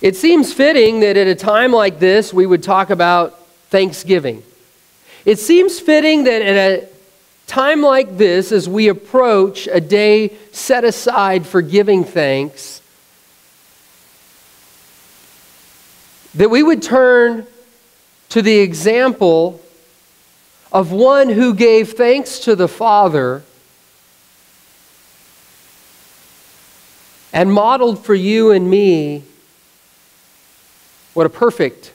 It seems fitting that at a time like this, we would talk about Thanksgiving. It seems fitting that at a time like this, as we approach a day set aside for giving thanks, that we would turn to the example of one who gave thanks to the Father and modeled for you and me what a perfect,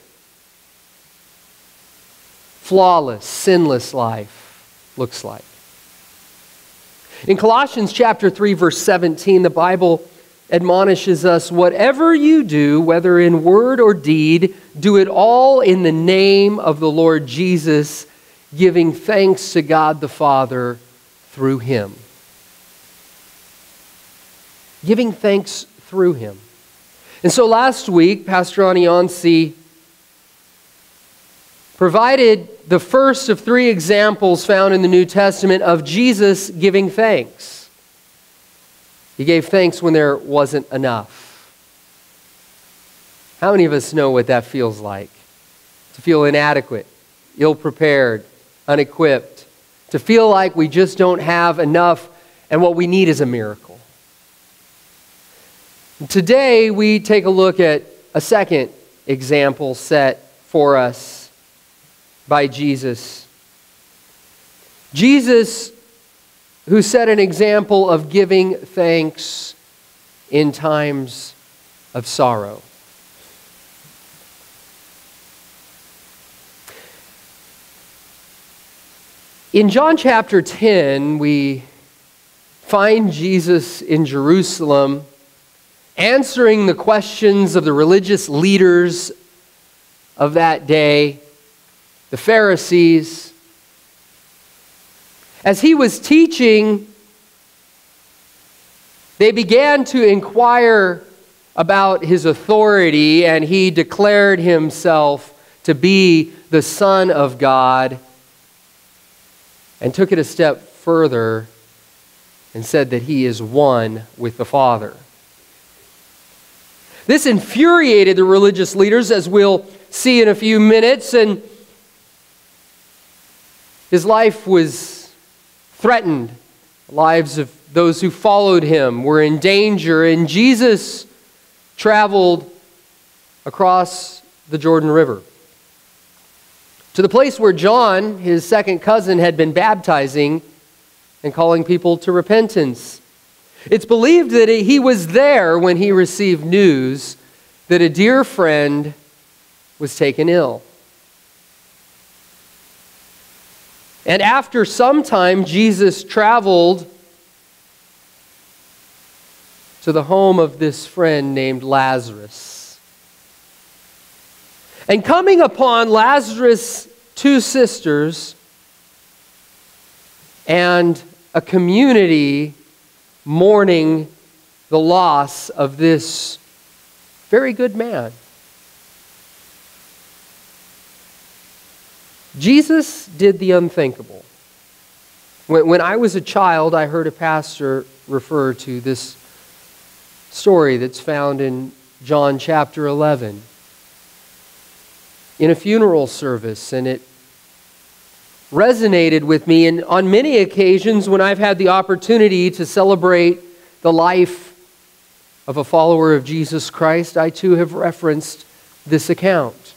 flawless, sinless life looks like. In Colossians chapter 3 verse 17, the Bible admonishes us whatever you do, whether in word or deed, do it all in the name of the Lord Jesus, giving thanks to God the Father through him. Giving thanks through him. And so last week, Pastor Anayansi provided the first of three examples found in the New Testament of Jesus giving thanks. He gave thanks when there wasn't enough. How many of us know what that feels like? To feel inadequate, ill prepared, unequipped, to feel like we just don't have enough and what we need is a miracle. Today, we take a look at a second example set for us by Jesus. Jesus who set an example of giving thanks in times of sorrow. In John chapter 10, we find Jesus in Jerusalem answering the questions of the religious leaders of that day, the Pharisees, as he was teaching, they began to inquire about his authority, and he declared himself to be the Son of God and took it a step further and said that he is one with the Father. This infuriated the religious leaders, as we'll see in a few minutes, and his life was threatened. The lives of those who followed him were in danger, and Jesus traveled across the Jordan River to the place where John, his second cousin, had been baptizing and calling people to repentance. It's believed that he was there when he received news that a dear friend was taken ill. And after some time, Jesus traveled to the home of this friend named Lazarus. And coming upon Lazarus' two sisters and a community mourning the loss of this very good man. Jesus did the unthinkable. When, when I was a child, I heard a pastor refer to this story that's found in John chapter 11 in a funeral service, and it resonated with me. And on many occasions, when I've had the opportunity to celebrate the life of a follower of Jesus Christ, I too have referenced this account.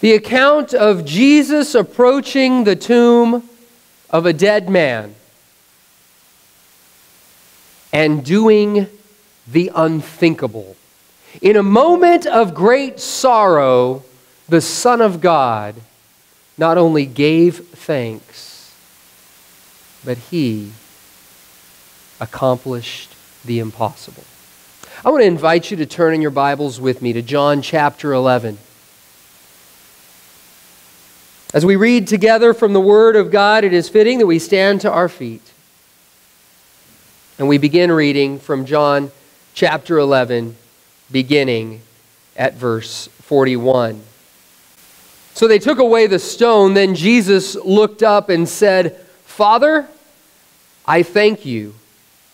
the account of Jesus approaching the tomb of a dead man and doing the unthinkable. In a moment of great sorrow, the Son of God not only gave thanks, but he accomplished the impossible. I want to invite you to turn in your Bibles with me to John chapter 11. As we read together from the Word of God, it is fitting that we stand to our feet. And we begin reading from John chapter 11, beginning at verse 41. So they took away the stone. Then Jesus looked up and said, Father, I thank you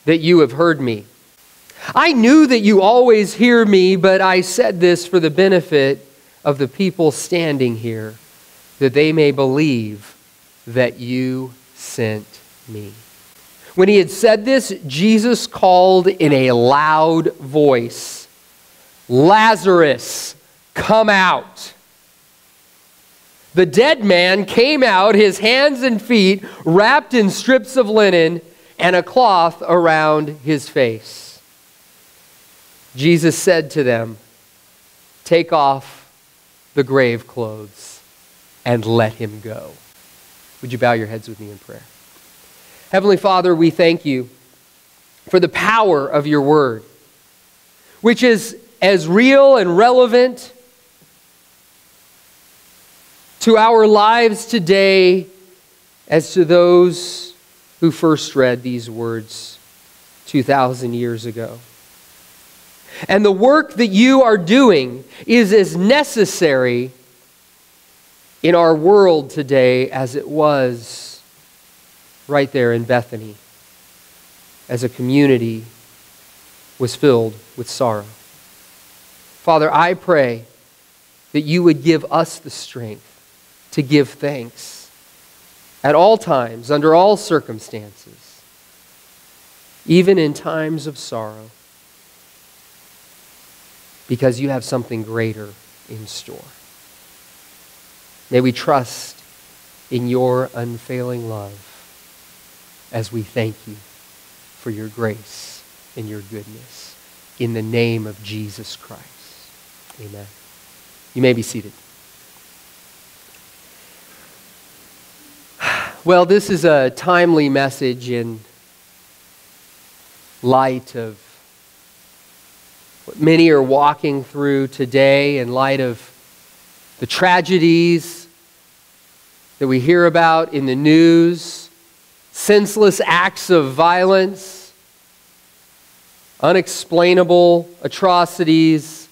that you have heard me. I knew that you always hear me, but I said this for the benefit of the people standing here, that they may believe that you sent me. When he had said this, Jesus called in a loud voice, Lazarus, come out. The dead man came out, his hands and feet wrapped in strips of linen and a cloth around his face. Jesus said to them, Take off the grave clothes and let him go. Would you bow your heads with me in prayer? Heavenly Father, we thank you for the power of your word, which is as real and relevant to our lives today as to those who first read these words 2,000 years ago. And the work that you are doing is as necessary in our world today as it was right there in Bethany, as a community was filled with sorrow. Father, I pray that you would give us the strength to give thanks at all times, under all circumstances, even in times of sorrow because you have something greater in store. May we trust in your unfailing love as we thank you for your grace and your goodness. In the name of Jesus Christ. Amen. You may be seated. Well, this is a timely message in light of what many are walking through today in light of the tragedies that we hear about in the news, senseless acts of violence, unexplainable atrocities,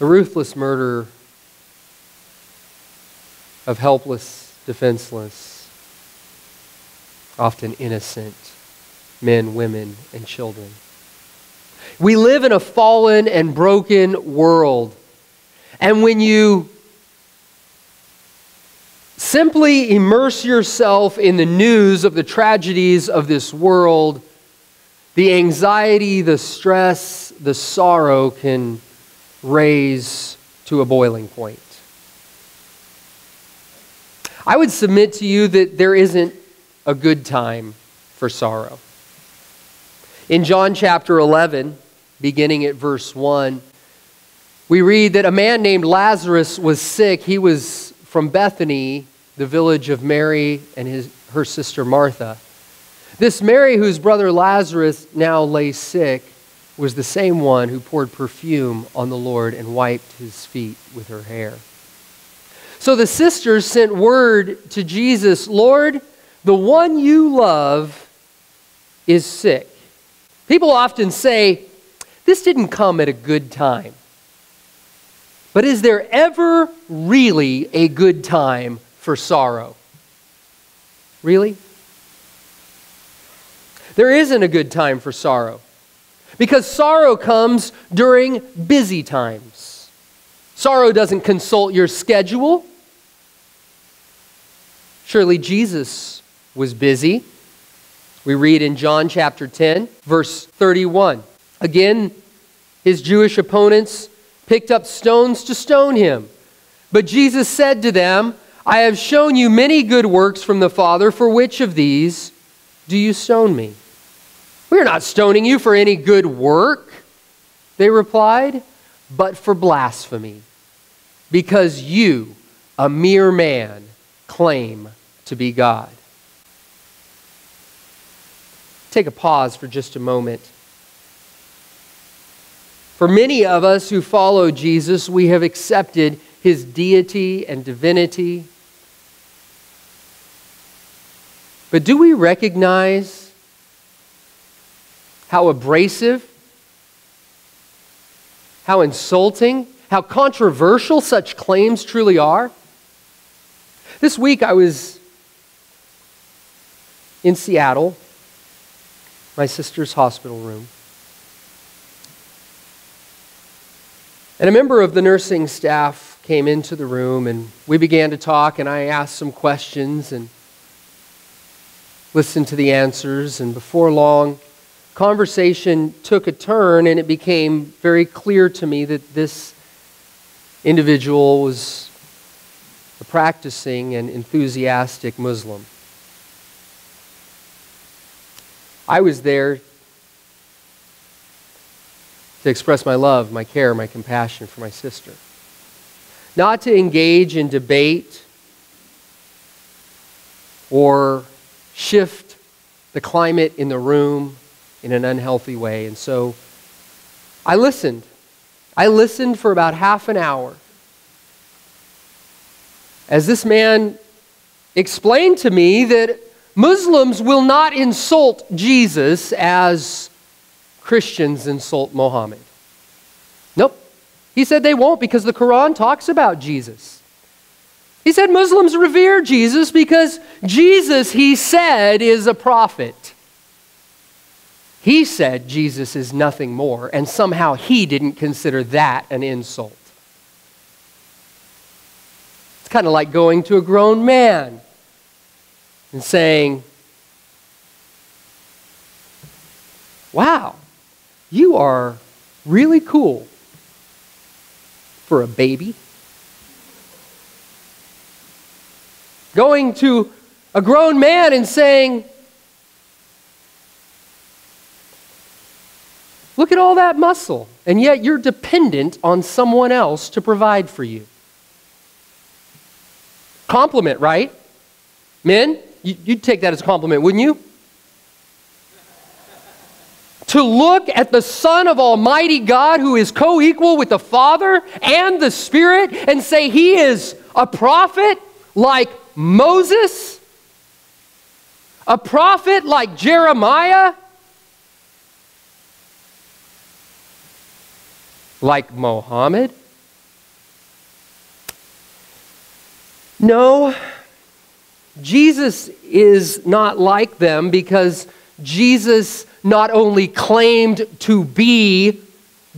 the ruthless murder of helpless, defenseless, often innocent men, women, and children. We live in a fallen and broken world. And when you simply immerse yourself in the news of the tragedies of this world, the anxiety, the stress, the sorrow can raise to a boiling point. I would submit to you that there isn't a good time for sorrow. In John chapter 11, beginning at verse 1, we read that a man named Lazarus was sick. He was from Bethany, the village of Mary and his, her sister Martha. This Mary, whose brother Lazarus now lay sick, was the same one who poured perfume on the Lord and wiped his feet with her hair. So the sisters sent word to Jesus Lord, the one you love is sick. People often say, this didn't come at a good time. But is there ever really a good time for sorrow? Really? There isn't a good time for sorrow because sorrow comes during busy times. Sorrow doesn't consult your schedule. Surely Jesus was busy. We read in John chapter 10, verse 31. Again, his Jewish opponents picked up stones to stone him. But Jesus said to them, I have shown you many good works from the Father. For which of these do you stone me? We are not stoning you for any good work, they replied, but for blasphemy, because you, a mere man, claim to be God. Take a pause for just a moment. For many of us who follow Jesus, we have accepted his deity and divinity. But do we recognize how abrasive, how insulting, how controversial such claims truly are? This week I was in Seattle my sister's hospital room. And a member of the nursing staff came into the room and we began to talk, and I asked some questions and listened to the answers. And before long, conversation took a turn, and it became very clear to me that this individual was a practicing and enthusiastic Muslim. I was there to express my love, my care, my compassion for my sister. Not to engage in debate or shift the climate in the room in an unhealthy way. And so I listened. I listened for about half an hour as this man explained to me that Muslims will not insult Jesus as Christians insult Mohammed. Nope. He said they won't because the Quran talks about Jesus. He said Muslims revere Jesus because Jesus, he said, is a prophet. He said Jesus is nothing more, and somehow he didn't consider that an insult. It's kind of like going to a grown man and saying, Wow, you are really cool for a baby. Going to a grown man and saying, Look at all that muscle, and yet you're dependent on someone else to provide for you. Compliment, right? Men, you'd take that as a compliment, wouldn't you? to look at the Son of Almighty God who is co equal with the Father and the Spirit and say he is a prophet like Moses, a prophet like Jeremiah, like Mohammed? No, Jesus is not like them because Jesus not only claimed to be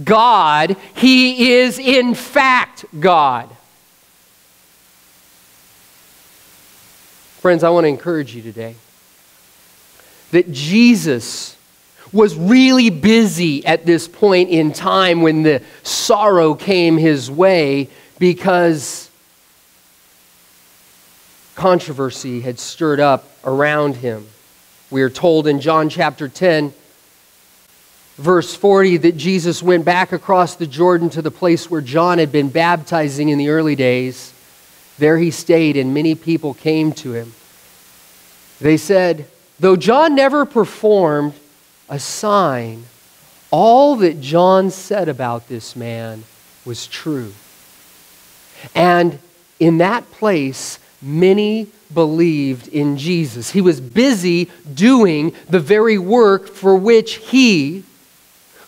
God, he is in fact God. Friends, I want to encourage you today that Jesus was really busy at this point in time when the sorrow came his way because controversy had stirred up around him. We are told in John chapter 10, verse 40, that Jesus went back across the Jordan to the place where John had been baptizing in the early days. There he stayed, and many people came to him. They said, Though John never performed a sign, all that John said about this man was true. And in that place, many believed in Jesus. He was busy doing the very work for which he,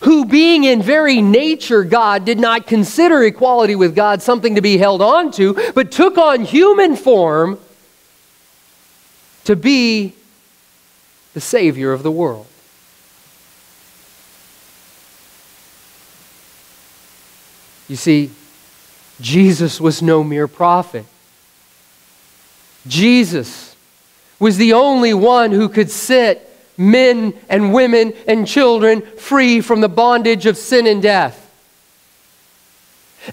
who being in very nature God, did not consider equality with God something to be held on to, but took on human form to be the Savior of the world. You see, Jesus was no mere prophet. Jesus was the only one who could set men and women and children free from the bondage of sin and death.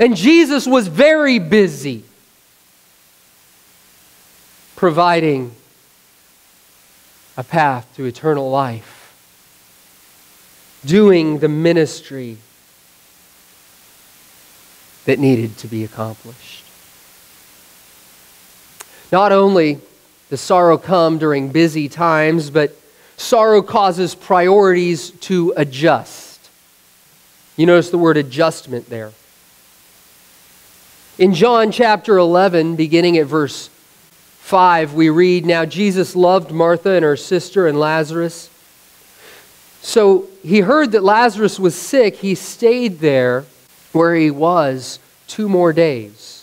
And Jesus was very busy providing a path to eternal life, doing the ministry that needed to be accomplished. Not only does sorrow come during busy times, but sorrow causes priorities to adjust. You notice the word adjustment there. In John chapter 11, beginning at verse 5, we read Now Jesus loved Martha and her sister and Lazarus. So he heard that Lazarus was sick. He stayed there where he was two more days.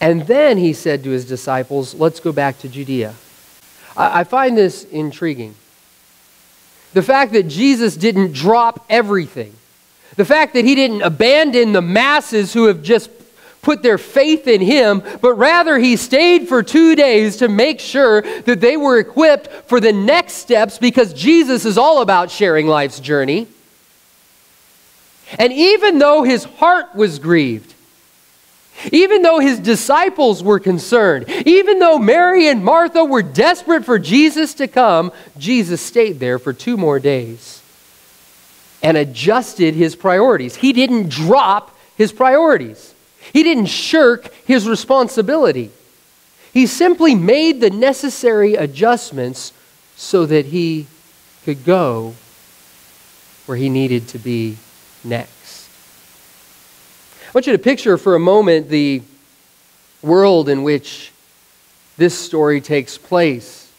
And then he said to his disciples, Let's go back to Judea. I, find this intriguing the fact that Jesus didn't drop everything, the fact that he didn't abandon the masses who have just put their faith in him, but rather he stayed for two days to make sure that they were equipped for the next steps because Jesus is all about sharing life's journey. And even though his heart was grieved, even though his disciples were concerned, even though Mary and Martha were desperate for Jesus to come, Jesus stayed there for two more days and adjusted his priorities. He didn't drop his priorities. He didn't shirk his responsibility. He simply made the necessary adjustments so that he could go where he needed to be next. I want you to picture for a moment the world in which this story takes place.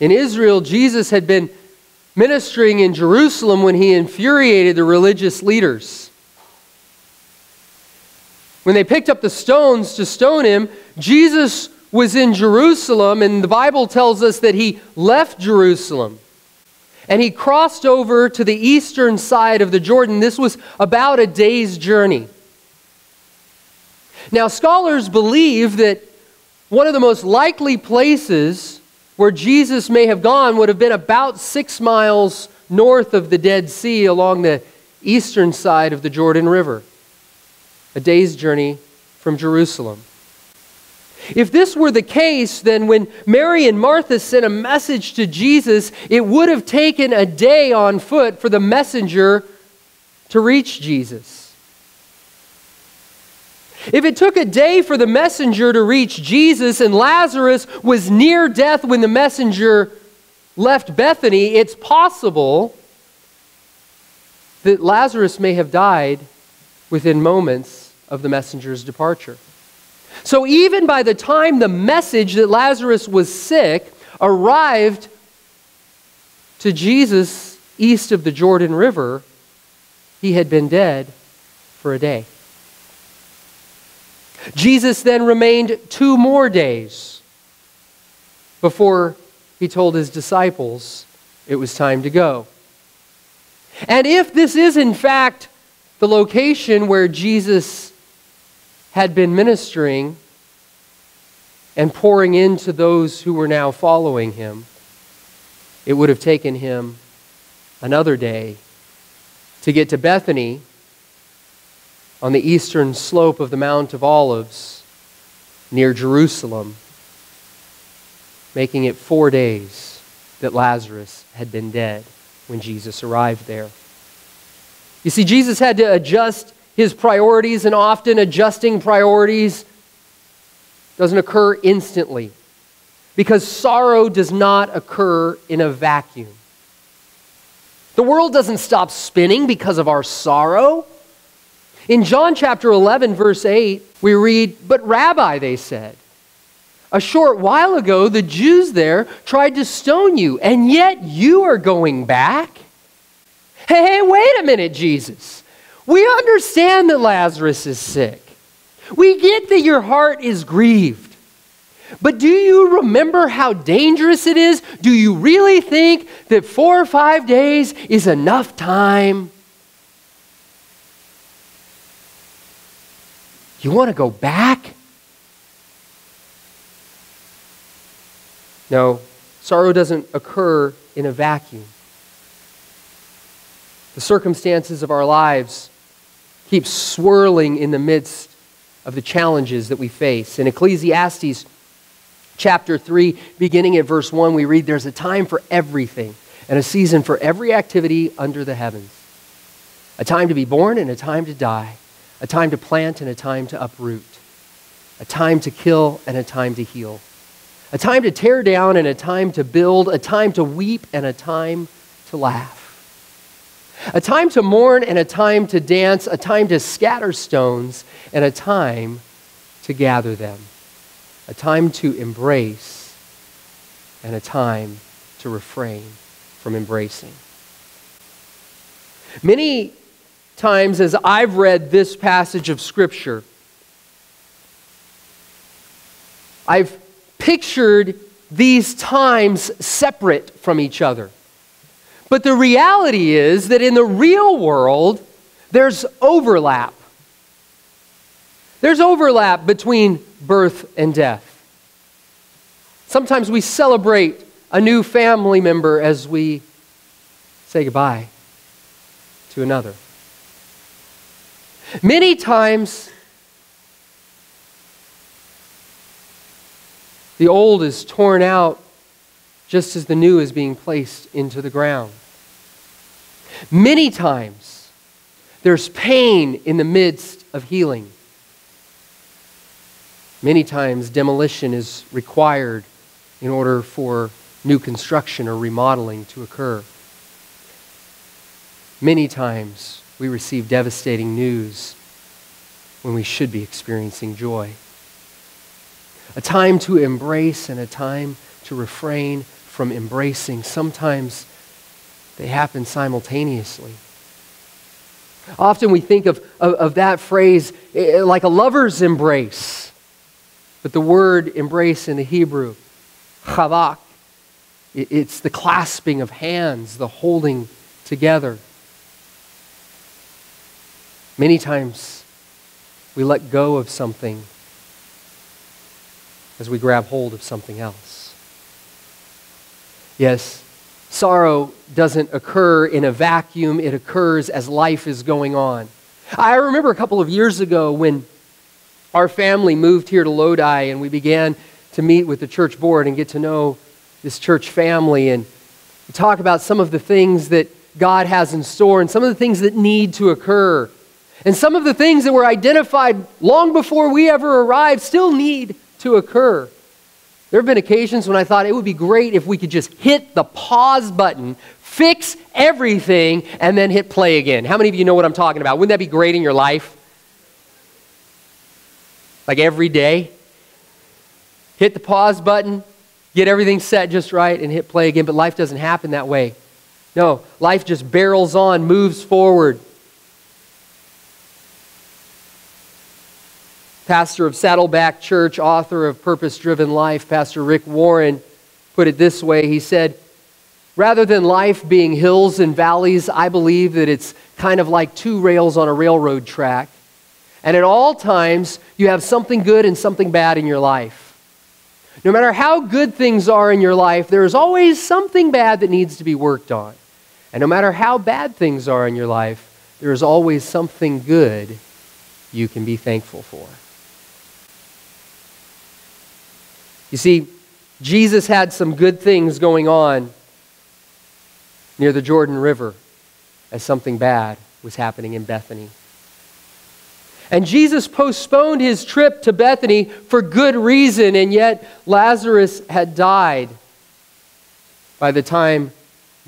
In Israel, Jesus had been ministering in Jerusalem when he infuriated the religious leaders. When they picked up the stones to stone him, Jesus was in Jerusalem, and the Bible tells us that he left Jerusalem and he crossed over to the eastern side of the Jordan. This was about a day's journey. Now, scholars believe that one of the most likely places where Jesus may have gone would have been about six miles north of the Dead Sea along the eastern side of the Jordan River a day's journey from Jerusalem. If this were the case, then when Mary and Martha sent a message to Jesus, it would have taken a day on foot for the messenger to reach Jesus. If it took a day for the messenger to reach Jesus and Lazarus was near death when the messenger left Bethany, it's possible that Lazarus may have died within moments of the messenger's departure. So, even by the time the message that Lazarus was sick arrived to Jesus east of the Jordan River, he had been dead for a day. Jesus then remained two more days before he told his disciples it was time to go. And if this is in fact the location where Jesus had been ministering and pouring into those who were now following him, it would have taken him another day to get to Bethany on the eastern slope of the Mount of Olives near Jerusalem, making it four days that Lazarus had been dead when Jesus arrived there. You see, Jesus had to adjust his priorities, and often adjusting priorities doesn't occur instantly because sorrow does not occur in a vacuum. The world doesn't stop spinning because of our sorrow. In John chapter 11, verse 8, we read, But Rabbi, they said, a short while ago the Jews there tried to stone you, and yet you are going back? Hey, hey, wait a minute, Jesus. We understand that Lazarus is sick. We get that your heart is grieved. But do you remember how dangerous it is? Do you really think that four or five days is enough time? You want to go back? No, sorrow doesn't occur in a vacuum. The circumstances of our lives keep swirling in the midst of the challenges that we face. In Ecclesiastes chapter 3, beginning at verse 1, we read, There's a time for everything and a season for every activity under the heavens. A time to be born and a time to die. A time to plant and a time to uproot. A time to kill and a time to heal. A time to tear down and a time to build. A time to weep and a time to laugh a time to mourn and a time to dance, a time to scatter stones and a time to gather them, a time to embrace and a time to refrain from embracing. Many times, as I've read this passage of Scripture, I've pictured these times separate from each other. But the reality is that in the real world, there's overlap. There's overlap between birth and death. Sometimes we celebrate a new family member as we say goodbye to another. Many times, the old is torn out just as the new is being placed into the ground. Many times, there's pain in the midst of healing. Many times, demolition is required in order for new construction or remodeling to occur. Many times, we receive devastating news when we should be experiencing joy. A time to embrace and a time to refrain from embracing. Sometimes they happen simultaneously. Often we think of, of, of, that phrase eh, eh, like a lover's embrace. But the word embrace in the Hebrew, chavak, it's the clasping of hands, the holding together. Many times we let go of something as we grab hold of something else. Yes, sorrow doesn't occur in a vacuum, it occurs as life is going on. I remember a couple of years ago when our family moved here to Lodi and we began to meet with the church board and get to know this church family and talk about some of the things that God has in store and some of the things that need to occur. And some of the things that were identified long before we ever arrived still need to occur. There have been occasions when I thought it would be great if we could just hit the pause button, fix everything, and then hit play again. How many of you know what I'm talking about? Wouldn't that be great in your life? Like every day? Hit the pause button, get everything set just right, and hit play again. But life doesn't happen that way. No, life just barrels on, moves forward. Pastor of Saddleback Church, author of Purpose Driven Life, Pastor Rick Warren, put it this way. He said, Rather than life being hills and valleys, I believe that it's kind of like two rails on a railroad track. And at all times, you have something good and something bad in your life. No matter how good things are in your life, there is always something bad that needs to be worked on. And no matter how bad things are in your life, there is always something good you can be thankful for. You see, Jesus had some good things going on near the Jordan River as something bad was happening in Bethany. And Jesus postponed his trip to Bethany for good reason, and yet Lazarus had died by the time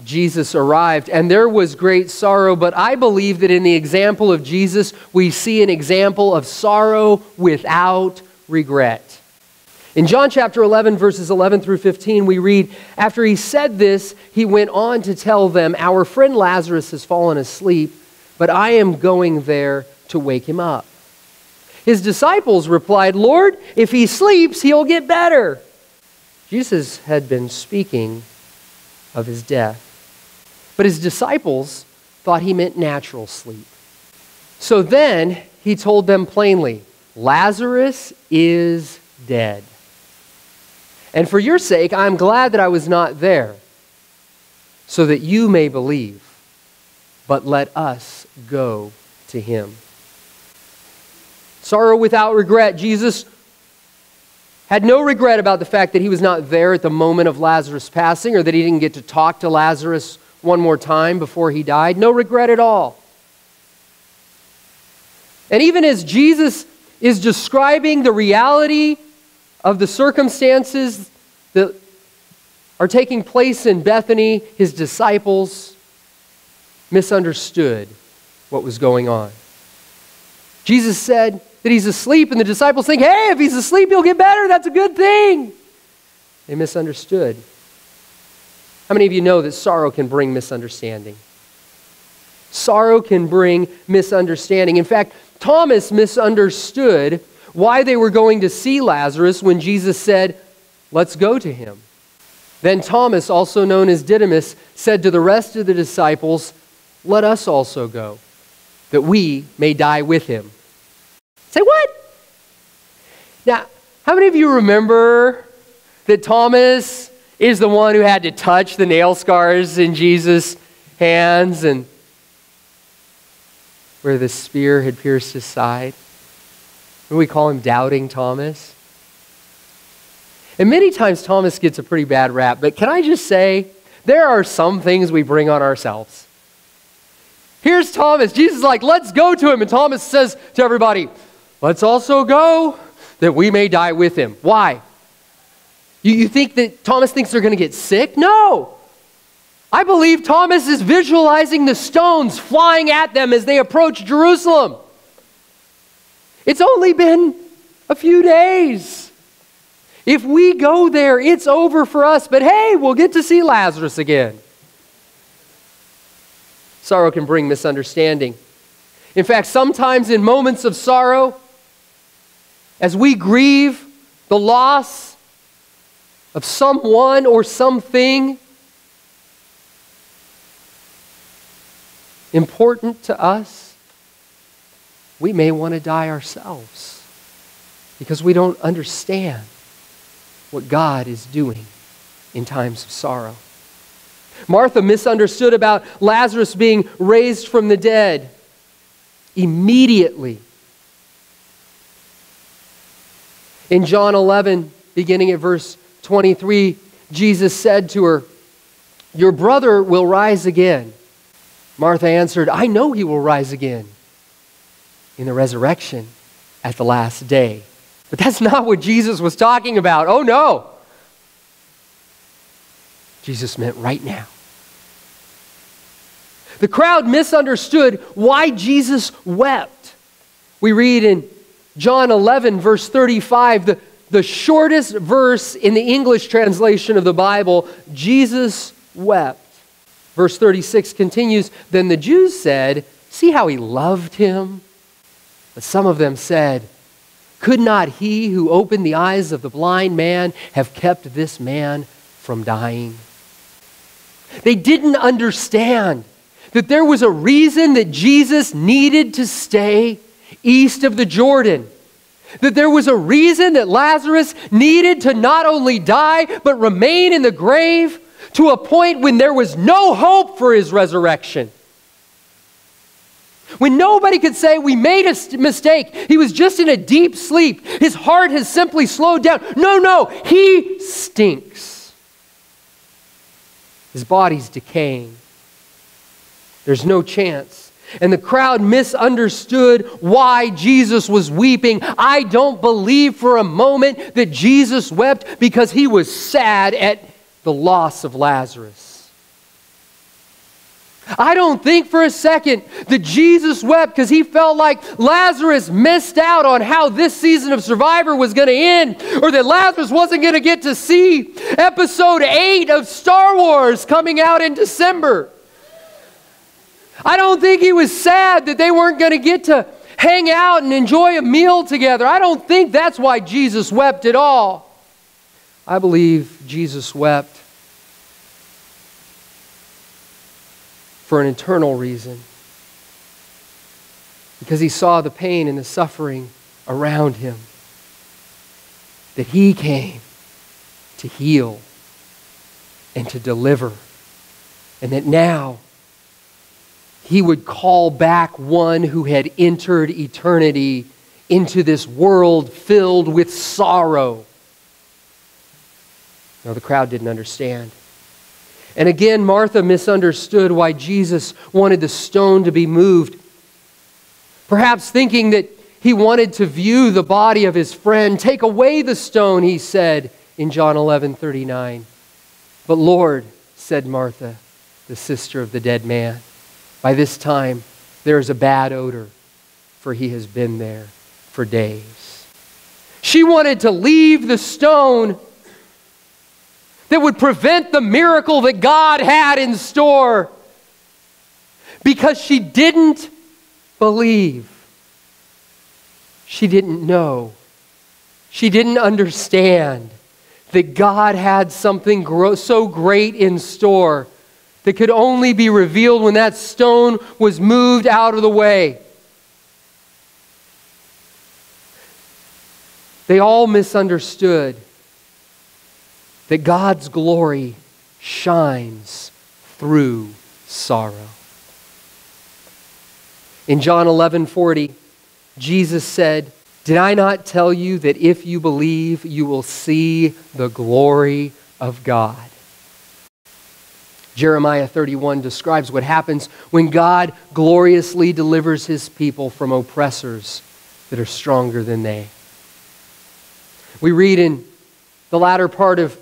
Jesus arrived. And there was great sorrow, but I believe that in the example of Jesus, we see an example of sorrow without regret. In John chapter 11, verses 11 through 15, we read, After he said this, he went on to tell them, Our friend Lazarus has fallen asleep, but I am going there to wake him up. His disciples replied, Lord, if he sleeps, he'll get better. Jesus had been speaking of his death. But his disciples thought he meant natural sleep. So then he told them plainly, Lazarus is dead. And for your sake, I'm glad that I was not there, so that you may believe. But let us go to him. Sorrow without regret. Jesus had no regret about the fact that he was not there at the moment of Lazarus' passing or that he didn't get to talk to Lazarus one more time before he died. No regret at all. And even as Jesus is describing the reality of the circumstances that are taking place in Bethany, his disciples misunderstood what was going on. Jesus said that he's asleep, and the disciples think, hey, if he's asleep, he'll get better. That's a good thing. They misunderstood. How many of you know that sorrow can bring misunderstanding? Sorrow can bring misunderstanding. In fact, Thomas misunderstood why they were going to see Lazarus when Jesus said, Let's go to him. Then Thomas, also known as Didymus, said to the rest of the disciples, Let us also go, that we may die with him. Say what? Now, how many of you remember that Thomas is the one who had to touch the nail scars in Jesus' hands and where the spear had pierced his side? We call him Doubting Thomas. And many times Thomas gets a pretty bad rap, but can I just say, there are some things we bring on ourselves. Here's Thomas. Jesus is like, let's go to him. And Thomas says to everybody, let's also go that we may die with him. Why? You, you think that Thomas thinks they're going to get sick? No. I believe Thomas is visualizing the stones flying at them as they approach Jerusalem. It's only been a few days. If we go there, it's over for us, but hey, we'll get to see Lazarus again. Sorrow can bring misunderstanding. In fact, sometimes in moments of sorrow, as we grieve the loss of someone or something important to us, we may want to die ourselves because we don't understand what God is doing in times of sorrow. Martha misunderstood about Lazarus being raised from the dead immediately. In John 11, beginning at verse 23, Jesus said to her, Your brother will rise again. Martha answered, I know he will rise again in the resurrection at the last day. But that's not what Jesus was talking about. Oh no. Jesus meant right now. The crowd misunderstood why Jesus wept. We read in John 11, verse 35, the, the shortest verse in the English translation of the Bible, Jesus wept. Verse 36 continues Then the Jews said, See how he loved him? But some of them said, Could not he who opened the eyes of the blind man have kept this man from dying? They didn't understand that there was a reason that Jesus needed to stay east of the Jordan. That there was a reason that Lazarus needed to not only die, but remain in the grave to a point when there was no hope for his resurrection. When nobody could say, We made a mistake, he was just in a deep sleep. His heart has simply slowed down. No, no, he stinks. His body's decaying. There's no chance. And the crowd misunderstood why Jesus was weeping. I don't believe for a moment that Jesus wept because he was sad at the loss of Lazarus. I don't think for a second that Jesus wept because he felt like Lazarus missed out on how this season of Survivor was going to end, or that Lazarus wasn't going to get to see episode 8 of Star Wars coming out in December. I don't think he was sad that they weren't going to get to hang out and enjoy a meal together. I don't think that's why Jesus wept at all. I believe Jesus wept for an eternal reason. Because he saw the pain and the suffering around him. That he came to heal and to deliver. And that now he would call back one who had entered eternity into this world filled with sorrow. Now, the crowd didn't understand. And again, Martha misunderstood why Jesus wanted the stone to be moved. Perhaps thinking that he wanted to view the body of his friend. Take away the stone, he said in John 11 39. But Lord, said Martha, the sister of the dead man, by this time there is a bad odor, for he has been there for days. She wanted to leave the stone that would prevent the miracle that God had in store because she didn't believe. She didn't know. She didn't understand that God had something gro- so great in store that could only be revealed when that stone was moved out of the way. They all misunderstood that God's glory shines through sorrow. In John 11 40, Jesus said, Did I not tell you that if you believe, you will see the glory of God? Jeremiah 31 describes what happens when God gloriously delivers his people from oppressors that are stronger than they. We read in the latter part of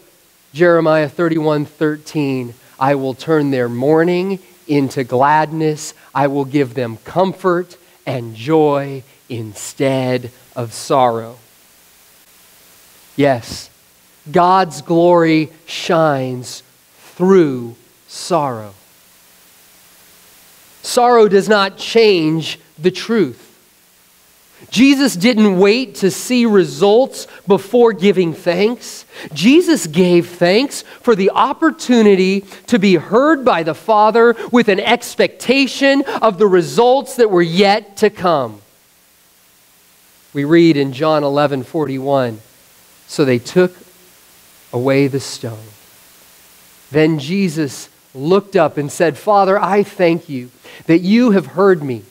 Jeremiah 31 13, I will turn their mourning into gladness, I will give them comfort and joy instead of sorrow. Yes, God's glory shines through sorrow. Sorrow does not change the truth. Jesus didn't wait to see results before giving thanks. Jesus gave thanks for the opportunity to be heard by the Father with an expectation of the results that were yet to come. We read in John 11 41, so they took away the stone. Then Jesus looked up and said, Father, I thank you that you have heard me.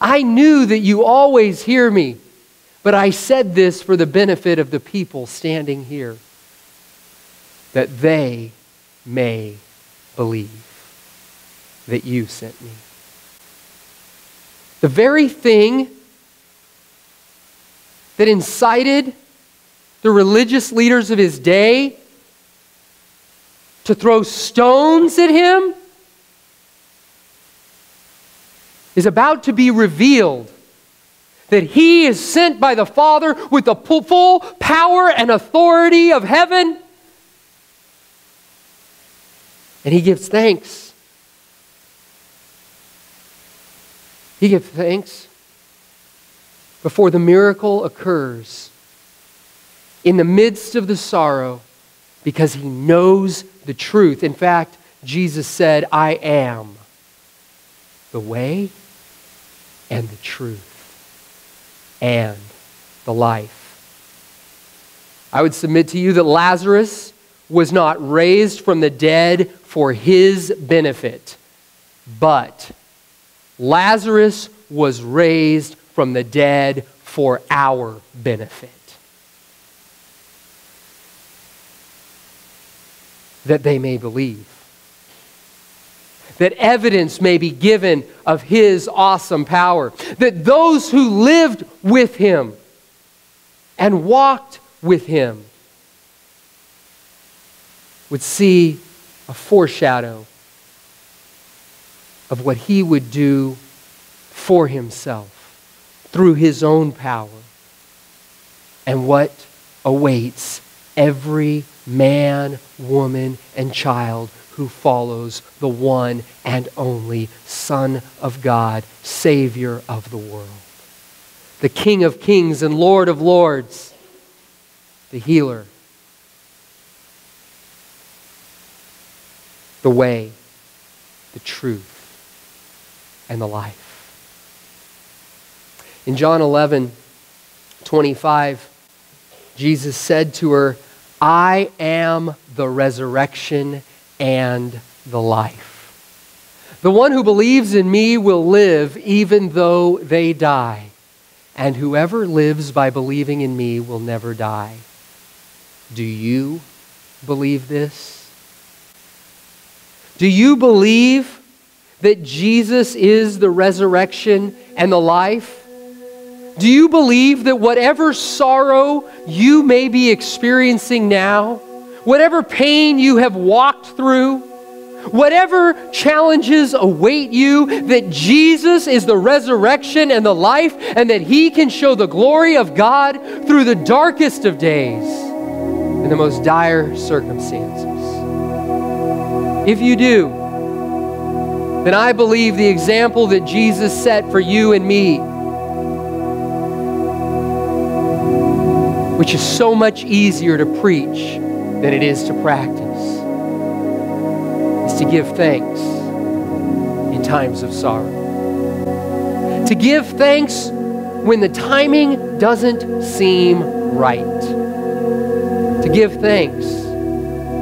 I knew that you always hear me, but I said this for the benefit of the people standing here, that they may believe that you sent me. The very thing that incited the religious leaders of his day to throw stones at him is about to be revealed. That he is sent by the Father with the full power and authority of heaven. And he gives thanks. He gives thanks before the miracle occurs in the midst of the sorrow because he knows the truth. In fact, Jesus said, I am the way and the truth and the life. I would submit to you that Lazarus was not raised from the dead for his benefit, but Lazarus was raised from the dead for our benefit. That they may believe that evidence may be given of his awesome power, that those who lived with him and walked with him would see a foreshadow of what he would do for himself through his own power and what awaits every man, woman, and child who follows the one and only Son of God, Savior of the world, the King of kings and Lord of lords, the healer, the way, the truth, and the life. In John 11, 25, Jesus said to her, I am the resurrection and the life. The one who believes in me will live even though they die, and whoever lives by believing in me will never die. Do you believe this? Do you believe that Jesus is the resurrection and the life? Do you believe that whatever sorrow you may be experiencing now, whatever pain you have walked through, whatever challenges await you, that Jesus is the resurrection and the life, and that He can show the glory of God through the darkest of days in the most dire circumstances. If you do, then I believe the example that Jesus set for you and me, which is so much easier to preach than it is to practice is to give thanks in times of sorrow. To give thanks when the timing doesn't seem right. To give thanks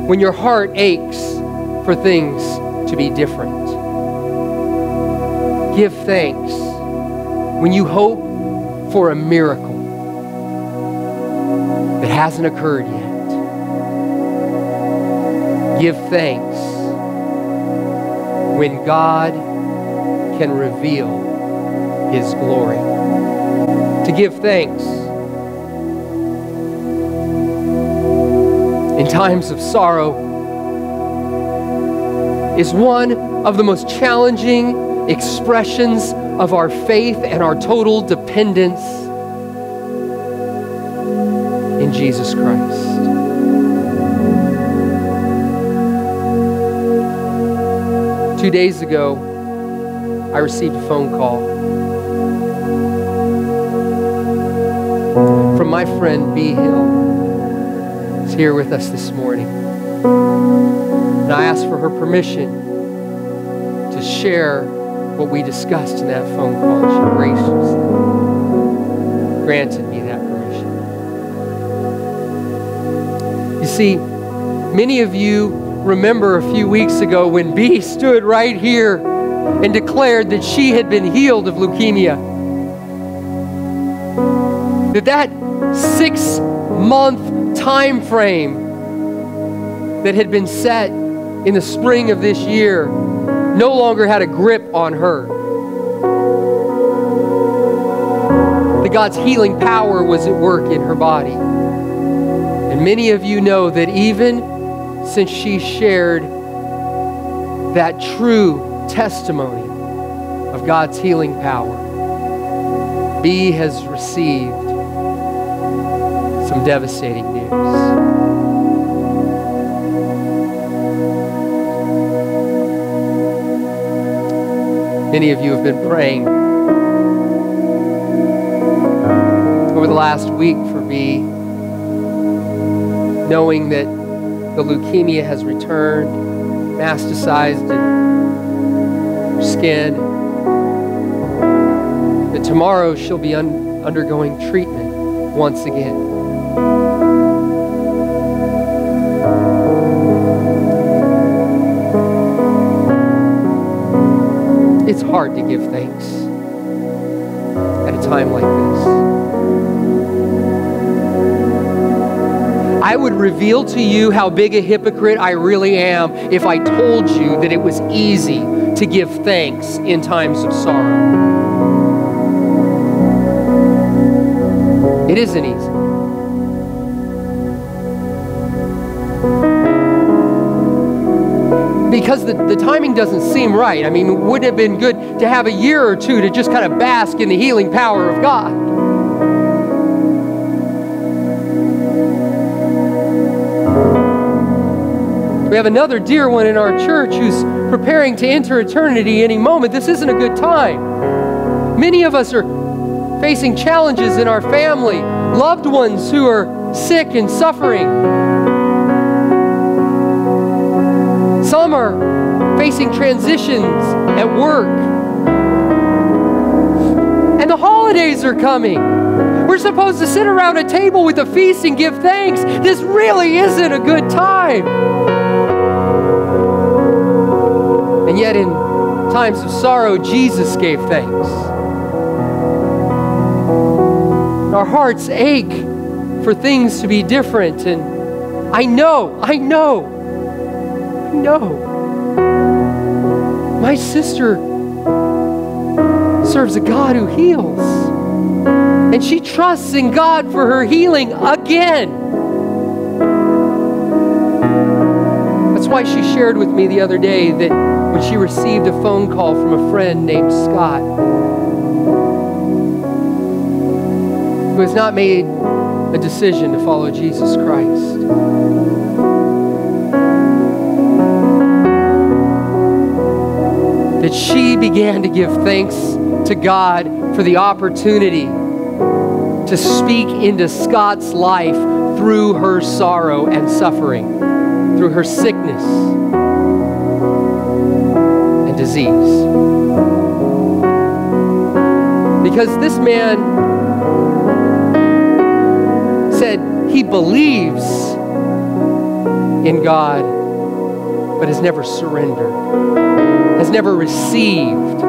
when your heart aches for things to be different. Give thanks when you hope for a miracle that hasn't occurred yet. Give thanks when God can reveal His glory. To give thanks in times of sorrow is one of the most challenging expressions of our faith and our total dependence in Jesus Christ. Two days ago, I received a phone call from my friend B. Hill. He's here with us this morning. And I asked for her permission to share what we discussed in that phone call. She graciously granted me that permission. You see, many of you remember a few weeks ago when B stood right here and declared that she had been healed of leukemia. That that six month time frame that had been set in the spring of this year no longer had a grip on her. That God's healing power was at work in her body. And many of you know that even since she shared that true testimony of God's healing power, B has received some devastating news. Many of you have been praying over the last week for me, knowing that the leukemia has returned, metastasized in her skin, that tomorrow she'll be un- undergoing treatment once again. It's hard to give thanks at a time like this. I would reveal to you how big a hypocrite I really am if I told you that it was easy to give thanks in times of sorrow. It isn't easy. because the, the timing doesn't seem right. I mean, it would it have been good to have a year or two to just kind of bask in the healing power of God? We have another dear one in our church who's preparing to enter eternity any moment. This isn't a good time. Many of us are facing challenges in our family, loved ones who are sick and suffering. Some are facing transitions at work. And the holidays are coming. We're supposed to sit around a table with a feast and give thanks. This really isn't a good time. And yet, in times of sorrow, Jesus gave thanks. Our hearts ache for things to be different. And I know, I know no. My sister serves a God who heals. And she trusts in God for her healing again. That's why she shared with me the other day that when she received a phone call from a friend named Scott, who has not made a decision to follow Jesus Christ. that she began to give thanks to God for the opportunity to speak into Scott's life through her sorrow and suffering, through her sickness disease. Because this man said he believes in God, but has never surrendered, has never received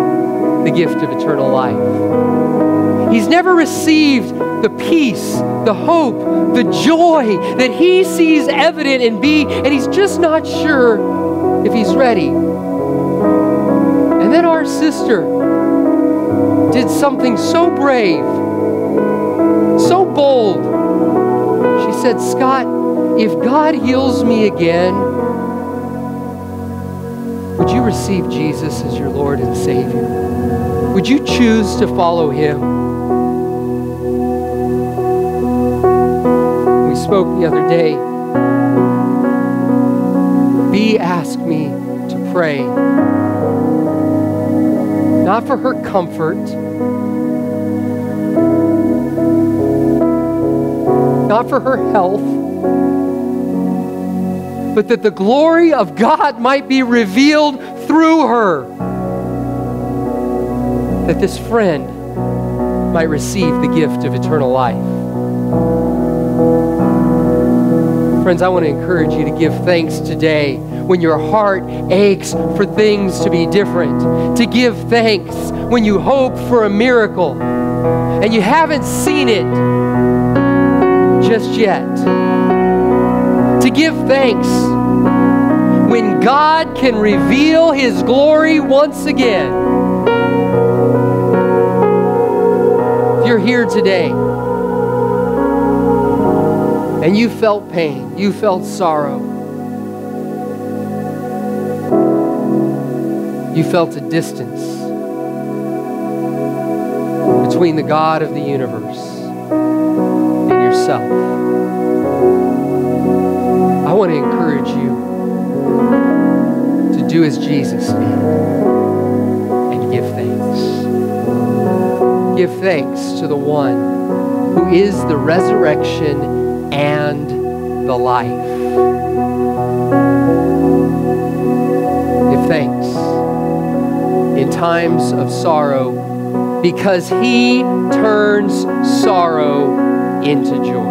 the gift of eternal life. He's never received the peace, the hope, the joy that he sees evident in B, and he's just not sure if he's ready. And then our sister did something so brave, so bold. She said, Scott, if God heals me again, would you receive Jesus as your Lord and Savior? Would you choose to follow him? We spoke the other day. B asked me to pray, not for her comfort, not for her health, but that the glory of God might be revealed through her. That this friend might receive the gift of eternal life. Friends, I want to encourage you to give thanks today when your heart aches for things to be different, to give thanks when you hope for a miracle and you haven't seen it just yet. To give thanks when God can reveal His glory once again. If you're here today, and you felt pain, you felt sorrow, you felt a distance between the God of the universe and yourself. I want to encourage you to do as Jesus did and give thanks. Give thanks to the one who is the resurrection and the life. Give thanks in times of sorrow because he turns sorrow into joy.